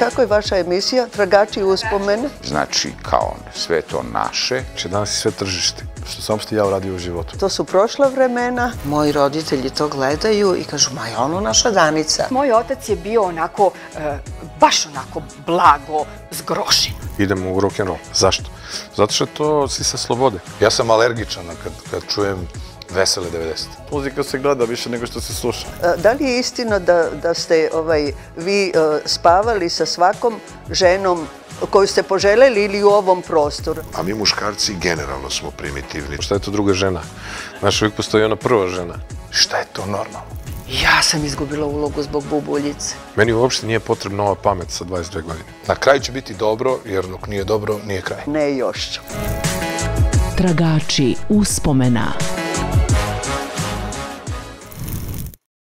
kako je vaša emisija? Tragači uspomene? Znači, kao sve to naše. Znači, danas je sve tržište, što sam što ja uradio u životu. To su prošla vremena. Moji roditelji to gledaju i kažu, ma je ono naša Danica. Moj otac je bio onako, e, baš onako blago, zgrošen. Idemo u rock'n'roll. Zašto? Zato što to si sa slobode. Ja sam alergičan kad, kad čujem vesele 90. Muzika se gleda više nego što se sluša. E, Da li je istina da, da ste ovaj, vi e, spavali sa svakom ženom koju ste poželjeli ili u ovom prostoru? A mi muškarci generalno smo primitivni. Šta je to druga žena? Znaš, uvijek postoji ona prva žena. Šta je to normalno? Ja sam izgubila ulogu zbog bubuljice. Meni uopšte nije potrebna ova pamet sa 22 godine. Na kraju će biti dobro, jer dok nije dobro, nije kraj. Ne još. Tragači uspomena.